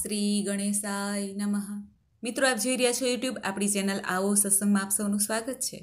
શ્રી ગણેશાય નમઃ. મિત્રો, આપ જોઈ રહ્યા છો યુટ્યુબ આપણી ચેનલ આવો સત્સંગમાં આપ સૌનું સ્વાગત છે.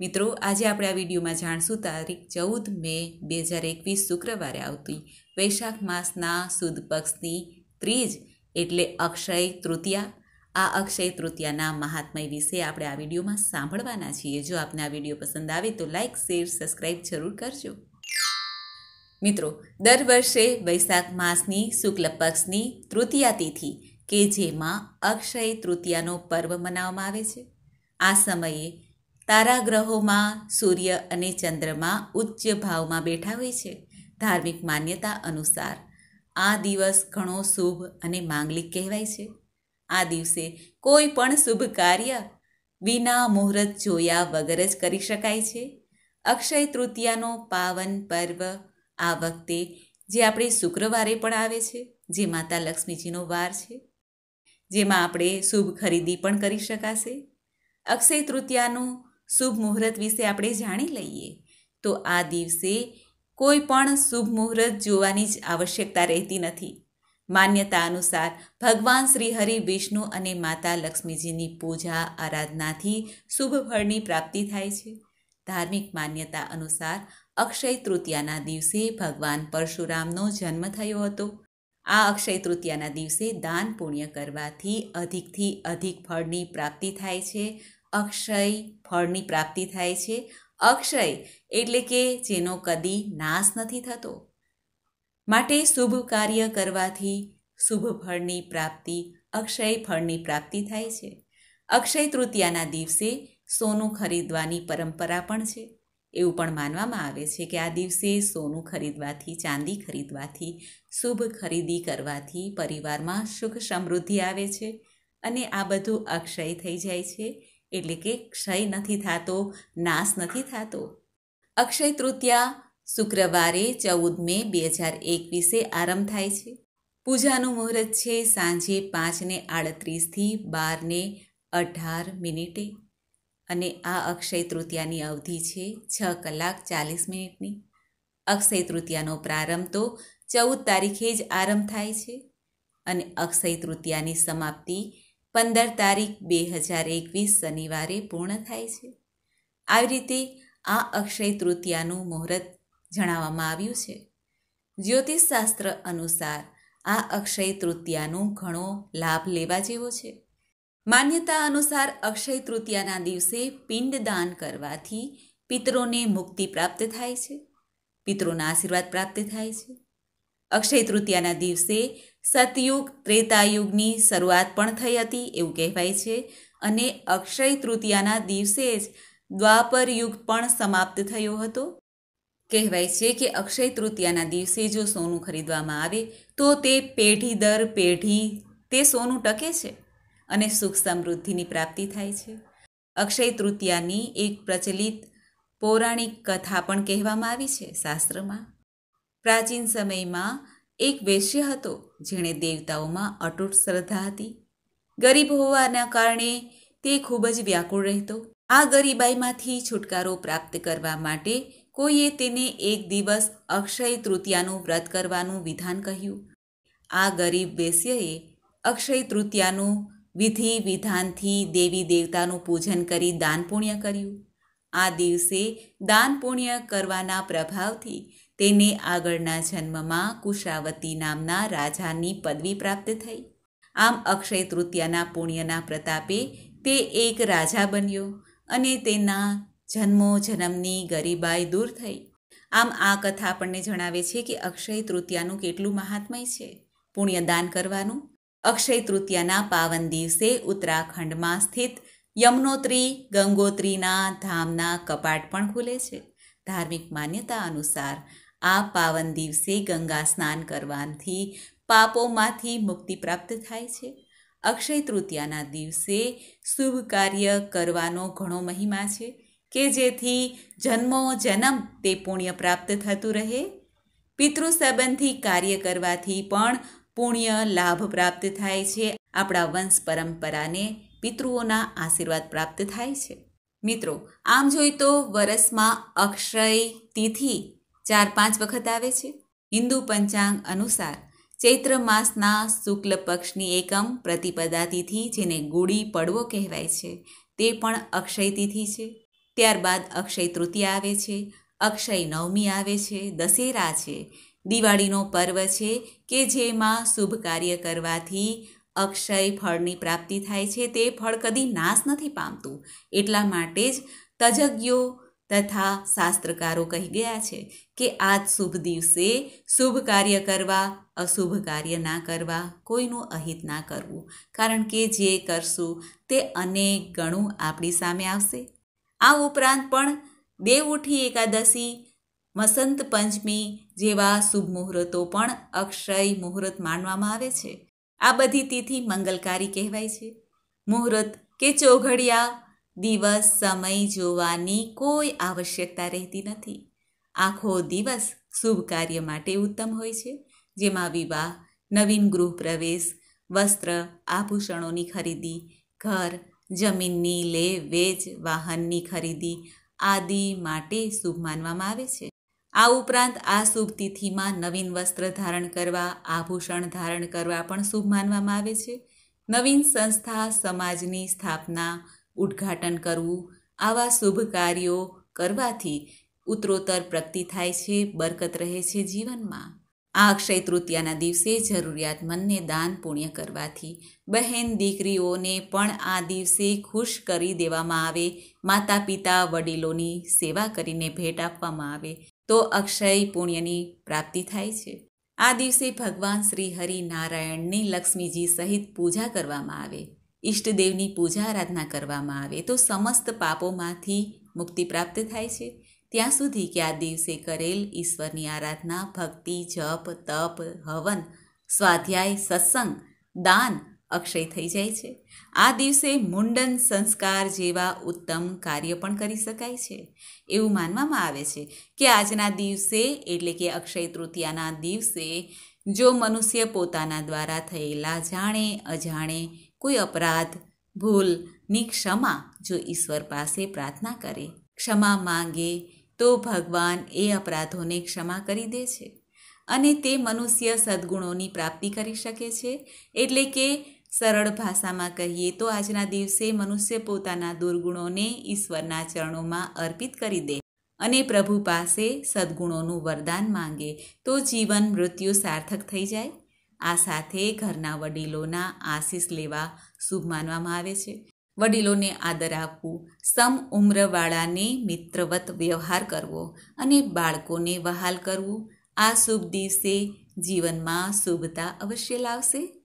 મિત્રો, આજે આપણે આ વિડીયોમાં જાણશું તારીખ ચૌદ મે બે હજાર એકવીસ શુક્રવારે આવતી વૈશાખ માસના સુદ પક્ષની ત્રીજ એટલે અક્ષય તૃતીયા. આ અક્ષય તૃતીયાના મહાત્મય વિશે આપણે આ વિડીયોમાં સાંભળવાના છીએ. જો આપને આ વીડિયો પસંદ આવે તો લાઇક શેર સબસ્ક્રાઈબ જરૂર કરજો. મિત્રો, દર વર્ષે વૈશાખ માસની શુક્લ પક્ષની તૃતીયા તિથિ, કે જેમાં અક્ષય તૃતીયાનો પર્વ મનાવવામાં આવે છે. આ સમયે તારાગ્રહોમાં સૂર્ય અને ચંદ્રમા ઉચ્ચ ભાવમાં બેઠા હોય છે. ધાર્મિક માન્યતા અનુસાર આ દિવસ ઘણો શુભ અને માંગલિક કહેવાય છે. આ દિવસે કોઈ પણ શુભ કાર્ય વિના મુહૂર્ત જોયા વગર જ કરી શકાય છે. અક્ષય તૃતીયાનો પાવન પર્વ આ વખતે જે આપણે શુક્રવારે પણ આવે છે, જે માતા લક્ષ્મીજીનો વાર છે, જેમાં આપણે શુભ ખરીદી પણ કરી શકાશે. અક્ષય તૃતીયાનું શુભ મુહૂર્ત વિશે આપણે જાણી લઈએ, તો આ દિવસે કોઈ પણ શુભ મુહૂર્ત જોવાની જ આવશ્યકતા રહેતી નથી. માન્યતા અનુસાર ભગવાન શ્રી હરિ વિષ્ણુ અને માતા લક્ષ્મીજીની પૂજા, આરાધનાથી શુભ ફળની પ્રાપ્તિ થાય છે. ધાર્મિક માન્યતા અનુસાર અક્ષય તૃતીયાના દિવસે ભગવાન પરશુરામનો જન્મ થયો હતો. આ અક્ષય તૃતીયાના દિવસે દાન પુણ્ય કરવાથી અધિકથી અધિક ફળની પ્રાપ્તિ થાય છે. અક્ષય ફળની પ્રાપ્તિ થાય છે. અક્ષય એટલે કે જેનો કદી નાશ નથી થતો. માટે શુભ કાર્ય કરવાથી શુભ ફળની પ્રાપ્તિ, અક્ષય ફળની પ્રાપ્તિ થાય છે. અક્ષય તૃતીયાના દિવસે સોનું ખરીદવાની પરંપરા પણ છે. એવું પણ માનવામાં આવે છે કે આ દિવસે સોનું ખરીદવાથી, ચાંદી ખરીદવાથી, શુભ ખરીદી કરવાથી પરિવારમાં સુખ સમૃદ્ધિ આવે છે અને આ બધું અક્ષય થઈ જાય છે. એટલે કે ક્ષય નથી થતો, નાશ નથી થતો. અક્ષય તૃતીયા શુક્રવારે ચૌદ મે બે હજાર એકવીસે આરંભ થાય છે. પૂજાનું મુહૂર્ત છે સાંજે પાંચને આડત્રીસથી બારને અઢાર મિનિટે. અને આ અક્ષય તૃતીયાની અવધિ છે છ કલાક ચાલીસ મિનિટની. અક્ષય તૃતીયાનો પ્રારંભ તો ચૌદ તારીખે જ આરંભ થાય છે અને અક્ષય તૃતીયાની સમાપ્તિ પંદર તારીખ બે હજાર એકવીસ શનિવારે પૂર્ણ થાય છે. આવી રીતે આ અક્ષય તૃતીયાનું મુહૂર્ત જણાવવામાં આવ્યું છે. જ્યોતિષશાસ્ત્ર અનુસાર આ અક્ષય તૃતીયાનો ઘણો લાભ લેવા જેવો છે. માન્યતા અનુસાર અક્ષય તૃતીયાના દિવસે પિંડદાન કરવાથી પિતરોને મુક્તિ પ્રાપ્ત થાય છે, પિતરોના આશીર્વાદ પ્રાપ્ત થાય છે. અક્ષય તૃતીયાના દિવસે સતયુગ, ત્રેતાયુગની શરૂઆત પણ થઈ હતી એવું કહેવાય છે અને અક્ષય તૃતીયાના દિવસે જ દ્વાપર યુગ પણ સમાપ્ત થયો હતો. કહેવાય છે કે અક્ષય તૃતીયાના દિવસે જો સોનું ખરીદવામાં આવે તો તે પેઢી દર પેઢી તે સોનું ટકે છે. અને સુખ સમૃદ્ધિની પ્રાપ્તિ થાય છે. અક્ષય તૃતીયાની એક પ્રચલિત પૌરાણિક કથા પણ કહેવામાં આવી છે શાસ્ત્રમાં. પ્રાચીન સમયમાં એક વેશ્ય હતો જેણે દેવતાઓમાં અટૂટ શ્રદ્ધા હતી. ગરીબ હોવાના કારણે તે ખૂબ જ વ્યાકુળ રહેતો. આ ગરીબાઈમાંથી છુટકારો પ્રાપ્ત કરવા માટે કોઈએ તેને એક દિવસ અક્ષય તૃતીયાનું વ્રત કરવાનું વિધાન કહ્યું. આ ગરીબ વેશ્યએ અક્ષય તૃતીયાનું વિધિ વિધાનથી દેવી દેવતાનું પૂજન કરી દાન પુણ્ય કર્યું. આ દિવસે દાન પુણ્ય કરવાના પ્રભાવથી તેને આગળના જન્મમાં કુશાવતી નામના રાજાની પદવી પ્રાપ્ત થઈ. આમ અક્ષય તૃતીયાના પુણ્યના પ્રતાપે તે એક રાજા બન્યો અને તેના જન્મો જન્મની ગરીબાઈ દૂર થઈ. આમ આ કથા આપણને જણાવે છે કે અક્ષય તૃતીયાનું કેટલું મહાત્મય છે. પુણ્યદાન કરવાનું અક્ષય તૃતીયાના પાવન દિવસે ઉત્તરાખંડમાં સ્થિત યમનોત્રી, ગંગોત્રીના ધામના કપાટ પણ ખુલે છે. ધાર્મિક માન્યતા અનુસાર આ પાવન દિવસે ગંગા સ્નાન કરવાથી પાપોમાંથી મુક્તિ પ્રાપ્ત થાય છે. અક્ષય તૃતીયાના દિવસે શુભ કાર્ય કરવાનો ઘણો મહિમા છે કે જેથી જન્મો જન્મ તે પુણ્ય પ્રાપ્ત થતું રહે. પિતૃ સંબંધી કાર્ય કરવાથી પણ પુણ્ય, લાભ પ્રાપ્ત થાય છે. આપણા વંશ પરંપરાને પિતૃઓના આશીર્વાદ પ્રાપ્ત થાય છે. મિત્રો, આમ જોઈ તો વરસમાં અક્ષય તિથિ ચાર પાંચ વખત આવે છે. હિન્દુ પંચાંગ અનુસાર ચૈત્ર માસના શુક્લ પક્ષની એકમ પ્રતિપદા તિથિ, જેને ગુડી પડવો કહેવાય છે, તે પણ અક્ષય તિથિ છે. ત્યારબાદ અક્ષય તૃતીયા આવે છે, અક્ષય નવમી આવે છે, દશેરા છે દિવાળીનો પર્વ છે કે જેમાં શુભ કાર્ય કરવાથી અક્ષય ફળની પ્રાપ્તિ થાય છે. તે ફળ કદી નાશ નથી પામતું. એટલા માટે જ તજજ્ઞો તથા શાસ્ત્રકારો કહી ગયા છે કે આજ શુભ દિવસે શુભ કાર્ય કરવા, અશુભ કાર્ય ના કરવા કોઈનું અહિત ના કરવું. કારણ કે જે કરશું તે અનેક ગણું આપણી સામે આવશે. આ ઉપરાંત પણ દેવ ઉઠી એકાદશી વસંત પંચમી જેવા શુભ મુહૂર્તો પણ અક્ષય મુહૂર્ત માનવામાં આવે છે. આ બધી તિથિ મંગલકારી કહેવાય છે. મુહૂર્ત કે ચોઘડિયા દિવસ સમય જોવાની કોઈ આવશ્યકતા રહેતી નથી. આખો દિવસ શુભ કાર્ય માટે ઉત્તમ હોય છે. જેમાં વિવાહ, નવીન ગૃહ પ્રવેશ, વસ્ત્ર, આભૂષણોની ખરીદી, ઘર, જમીનની લે વેચ વાહનની ખરીદી આદિ માટે શુભ માનવામાં આવે છે. આ ઉપરાંત આ શુભ તિથિમાં નવીન વસ્ત્ર ધારણ કરવા, આભૂષણ ધારણ કરવા પણ શુભ માનવામાં આવે છે. નવીન સંસ્થા, સમાજની સ્થાપના, ઉદ્ઘાટન કરવું, આવા શુભ કાર્યો કરવાથી ઉત્તરોત્તર પ્રગતિ થાય છે, બરકત રહે છે જીવનમાં. આ અક્ષય તૃતીયાના દિવસે જરૂરિયાતમંદને દાન પુણ્ય કરવાથી બહેન દીકરીઓને પણ આ દિવસે ખુશ કરી દેવામાં આવે માતા પિતા વડીલોની સેવા કરીને ભેટ આપવામાં આવે તો અક્ષય પુણ્યની પ્રાપ્તિ થાય છે. આ દિવસે ભગવાન શ્રી હરિ નારાયણની લક્ષ્મીજી સહિત પૂજા કરવામાં આવે. ઈષ્ટદેવની પૂજા આરાધના કરવામાં આવે તો સમસ્ત પાપોમાંથી મુક્તિ પ્રાપ્ત થાય છે. ત્યાં સુધી કે આ દિવસે કરેલ ઈશ્વરની આરાધના, ભક્તિ, જપ, તપ, હવન, સ્વાધ્યાય, સત્સંગ, દાન અક્ષય થઈ જાય છે. આ દિવસે મુંડન સંસ્કાર જેવા ઉત્તમ કાર્ય પણ કરી શકાય છે. એવું માનવામાં આવે છે કે આજના દિવસે એટલે કે અક્ષય તૃતીયાના દિવસે જો મનુષ્ય પોતાના દ્વારા થયેલા જાણે અજાણે કોઈ અપરાધ ભૂલની ક્ષમા જો ઈશ્વર પાસે પ્રાર્થના કરે, ક્ષમા માંગે, તો ભગવાન એ અપરાધોને ક્ષમા કરી દે છે. અને તે મનુષ્ય સદ્ગુણોની પ્રાપ્તિ કરી શકે છે. એટલે કે સરળ ભાષામાં કહીએ તો આજના દિવસે મનુષ્ય પોતાના દુર્ગુણોને ઈશ્વરના ચરણોમાં અર્પિત કરી દે અને પ્રભુ પાસે સદ્ગુણોનું વરદાન માંગે તો જીવન મૃત્યુ સાર્થક થઈ જાય. આ સાથે ઘરના વડીલોના આશીષ લેવા શુભ માનવામાં આવે છે. વડીલોને આદર આપવું, સમ ઉમ્રવાળાને મિત્રવત વ્યવહાર કરવો અને બાળકોને વહાલ કરવું આ શુભ દિવસે જીવનમાં શુભતા અવશ્ય લાવશે.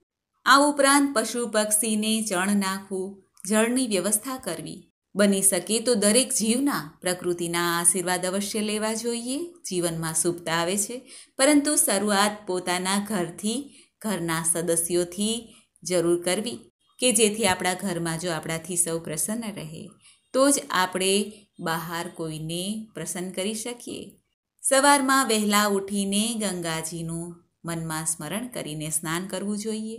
આ ઉપરાંત પશુ પક્ષીને ચણ નાખવું, જળની વ્યવસ્થા કરવી. બની શકે તો દરેક જીવના પ્રકૃતિના આશીર્વાદ અવશ્ય લેવા જોઈએ. જીવનમાં શુભતા આવે છે, પરંતુ શરૂઆત પોતાના ઘરથી, ઘરના સદસ્યોથી જરૂર કરવી કે જેથી આપણા ઘરમાં જો આપણાથી સૌ પ્રસન્ન રહે, તો જ આપણે બહાર કોઈને પ્રસન્ન કરી શકીએ. સવારમાં વહેલા ઉઠીને ગંગાજીનું મનમાં સ્મરણ કરીને સ્નાન કરવું જોઈએ.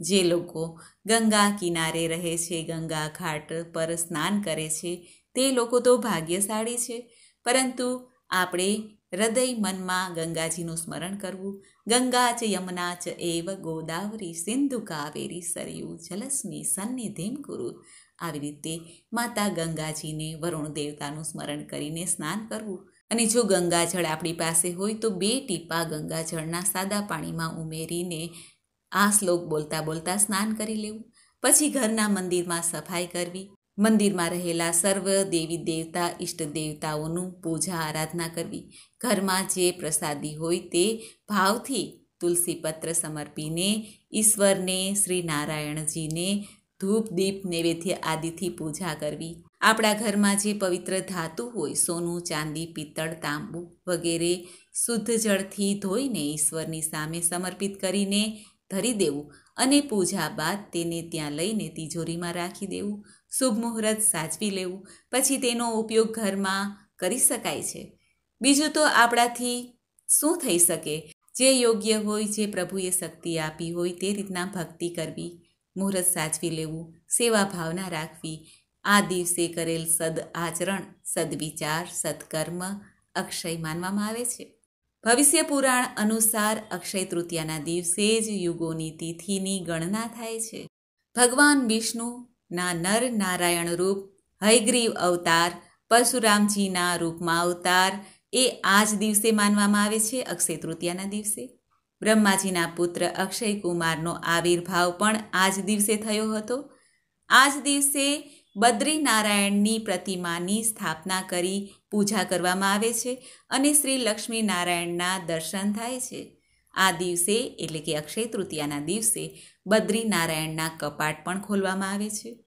જે લોકો ગંગા કિનારે રહે છે, ગંગા ઘાટ પર સ્નાન કરે છે, તે લોકો તો ભાગ્યશાળી છે. પરંતુ આપણે હૃદય મનમાં ગંગાજીનું સ્મરણ કરવું. ગંગા ચ યમુના ચ એવ ગોદાવરી, સિંધુ કાવેરી, સરયુ જલસ્મી, સન્નિધિમ ગુરુ આવી રીતે માતા ગંગાજીને વરુણ દેવતાનું સ્મરણ કરીને સ્નાન કરવું. અને જો ગંગાજળ આપણી પાસે હોય તો બે ટીપા ગંગાજળના સાદા પાણીમાં ઉમેરીને આ શ્લોક બોલતા બોલતા સ્નાન કરી લેવું. પછી ઘરના મંદિરમાં સફાઈ કરવી. મંદિરમાં રહેલા સર્વ દેવી દેવતા, ઈષ્ટ દેવતાઓનું પૂજા આરાધના કરવી. ઘરમાં જે પ્રસાદી હોય તે ભાવથી તુલસી પત્ર સમર્પીને, ઈશ્વરને, શ્રી નારાયણજીને ધૂપ, દીપ, નૈવેદ્ય આદિથી પૂજા કરવી. આપણા ઘરમાં જે પવિત્ર ધાતુ હોય, સોનું, ચાંદી, પિત્તળ, તાંબુ વગેરે શુદ્ધ જળથી ધોઈને ઈશ્વરની સામે સમર્પિત કરીને ધરી દેવું અને પૂજા બાદ તેને ત્યાં લઈને તિજોરીમાં રાખી દેવું. શુભ મુહૂર્ત સાચવી લેવું. પછી તેનો ઉપયોગ ઘરમાં કરી શકાય છે. બીજું તો આપણાથી શું થઈ શકે? જે યોગ્ય હોય, જે પ્રભુએ શક્તિ આપી હોય તે રીતના ભક્તિ કરવી, મુહૂર્ત સાચવી લેવું, સેવા ભાવના રાખવી. આ દિવસે કરેલ સદ આચરણ, સદવિચાર, સત્કર્મ અક્ષય માનવામાં આવે છે. ભવિષ્ય પુરાણ અનુસાર અક્ષય તૃતીયાના દિવસે જ યુગોની તિથિની ગણના થાય છે. ભગવાન વિષ્ણુના નર નારાયણ રૂપ, હયગ્રીવ અવતાર, પરશુરામજીના રૂપમાં અવતાર, એ આ જ દિવસે માનવામાં આવે છે, અક્ષય તૃતીયાના દિવસે. બ્રહ્માજીના પુત્ર અક્ષય કુમારનો આવિર્ભાવ પણ આ જ દિવસે થયો હતો. આ જ દિવસે બદ્રીનારાયણની પ્રતિમાની સ્થાપના કરી પૂજા કરવામાં આવે છે અને શ્રી લક્ષ્મી નારાયણના દર્શન થાય છે. આ દિવસે એટલે કે અક્ષય તૃતીયાના દિવસે બદ્રીનારાયણના કપાટ પણ ખોલવામાં આવે છે.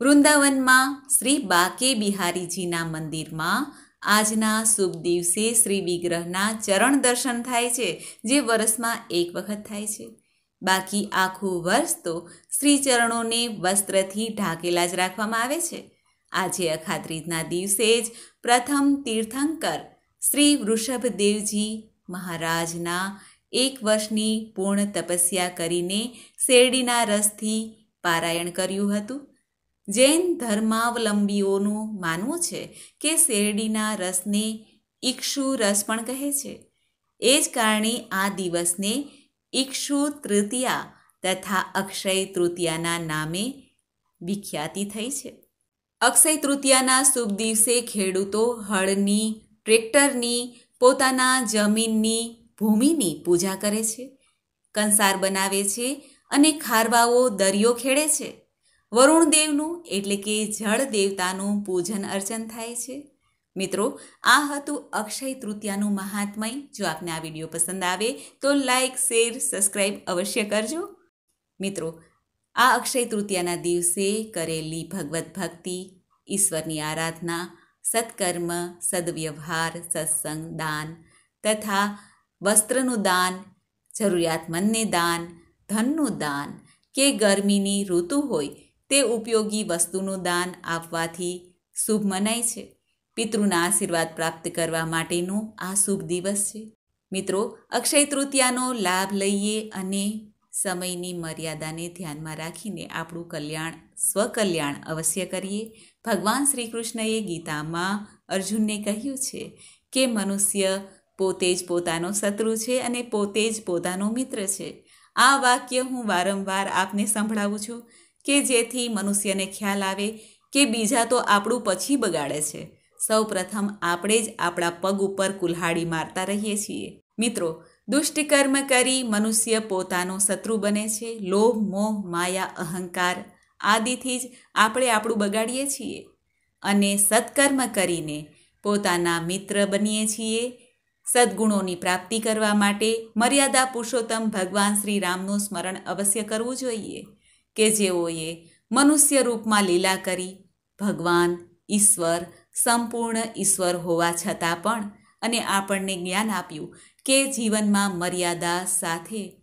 વૃંદાવનમાં શ્રી બાકે બિહારીજીના મંદિરમાં આજના શુભ દિવસે શ્રી વિગ્રહના ચરણ દર્શન થાય છે, જે વર્ષમાં એક વખત થાય છે. બાકી આખું વર્ષ તો શ્રીચરણોને વસ્ત્રથી ઢાંકેલા જ રાખવામાં આવે છે. આજે અખાત્રીજના દિવસે જ પ્રથમ તીર્થંકર શ્રી વૃષભદેવજી મહારાજના એક વર્ષની પૂર્ણ તપસ્યા કરીને શેરડીના રસથી પારાયણ કર્યું હતું. જૈન ધર્માવલંબીઓનું માનવું છે કે શેરડીના રસને ઈક્ષુ રસ પણ કહે છે. એ જ કારણે આ દિવસને ઈક્ષુ તૃતીયા તથા અક્ષય તૃતીયાના નામે વિખ્યાતિ થઈ છે. અક્ષય તૃતીયાના શુભ દિવસે ખેડૂતો હળની, ટ્રેક્ટરની, પોતાના જમીનની ભૂમિની પૂજા કરે છે. કંસાર બનાવે છે અને ખારવાઓ દરિયો ખેડે છે. વરુણ દેવનું એટલે કે જળ દેવતાનું પૂજન અર્ચન થાય છે. મિત્રો, આ હતું અક્ષય તૃતીયાનું મહાત્મય. જો આપને આ વીડિયો પસંદ આવે, તો લાઇક શેર સબસ્ક્રાઈબ અવશ્ય કરજો. મિત્રો, આ અક્ષય તૃતીયાના દિવસે કરેલી ભગવત ભક્તિ, ઈશ્વરની આરાધના, સત્કર્મ, સદવ્યવહાર, સત્સંગ, દાન તથા વસ્ત્રનું દાન, જરૂરિયાતમંદને દાન, ધનનું દાન કે ગરમીની ઋતુ હોય તે ઉપયોગી વસ્તુનું દાન આપવાથી શુભ મનાય છે. પિતૃના આશીર્વાદ પ્રાપ્ત કરવા માટેનો આ શુભ દિવસ છે. મિત્રો, અક્ષય તૃતીયાનો લાભ લઈએ અને સમયની મર્યાદાને ધ્યાનમાં રાખીને આપણું કલ્યાણ, સ્વકલ્યાણ અવશ્ય કરીએ. ભગવાન શ્રી કૃષ્ણએ ગીતામાં અર્જુનને કહ્યું છે કે, મનુષ્ય પોતે જ પોતાનો શત્રુ છે અને પોતે જ પોતાનો મિત્ર છે. આ વાક્ય હું વારંવાર આપને સંભળાવું છું કે જેથી મનુષ્યને ખ્યાલ આવે કે બીજા તો આપણું પછી બગાડે છે. સૌ પ્રથમ આપણે જ આપણા પગ ઉપર કુલ્હાડી મારતા રહીએ છીએ. મિત્રો દુષ્ટકર્મ કરી મનુષ્ય પોતાનો શત્રુ બને છે. લોભ, મોહ, માયા, અહંકાર આદિથી જ આપણે આપણું બગાડીએ છીએ. અને સત્કર્મ કરીને પોતાના મિત્ર બનીએ છીએ. સદ્ગુણોની પ્રાપ્તિ કરવા માટે મર્યાદા પુરુષોત્તમ ભગવાન શ્રી રામનું સ્મરણ અવશ્ય કરવું જોઈએ કે જેઓએ મનુષ્ય રૂપમાં લીલા કરી ભગવાન, ઈશ્વર સંપૂર્ણ ઈશ્વર હોવા છતાં પણ અને આપણને જ્ઞાન આપ્યું કે જીવનમાં મર્યાદા સાથે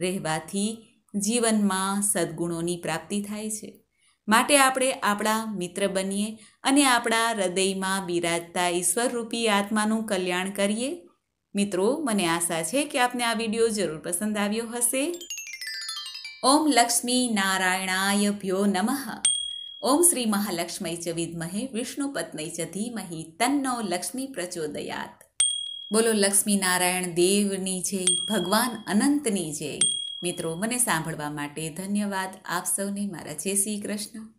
રહેવાથી જીવનમાં સદ્ગુણોની પ્રાપ્તિ થાય છે. માટે આપણે આપણા મિત્ર બનીએ અને આપણા હૃદયમાં બિરાજતા ઈશ્વરરૂપી આત્માનું કલ્યાણ કરીએ. મિત્રો, મને આશા છે કે આપને આ વીડિયો જરૂર પસંદ આવ્યો હશે. ઓમ લક્ષ્મી નારાયણાય ભ્યો નમઃ. ઓમ શ્રી મહાલક્ષ્મી ચ વિદ્મહે વિષ્ણુપત્નૈ ચ ધીમહિ, તન્નો લક્ષ્મી પ્રચોદયાત. બોલો લક્ષ્મી નારાયણ દેવની જય, ભગવાન અનંતની જય. મિત્રો, મને સાંભળવા માટે ધન્યવાદ. આપ સૌને મારા જય શ્રી કૃષ્ણ.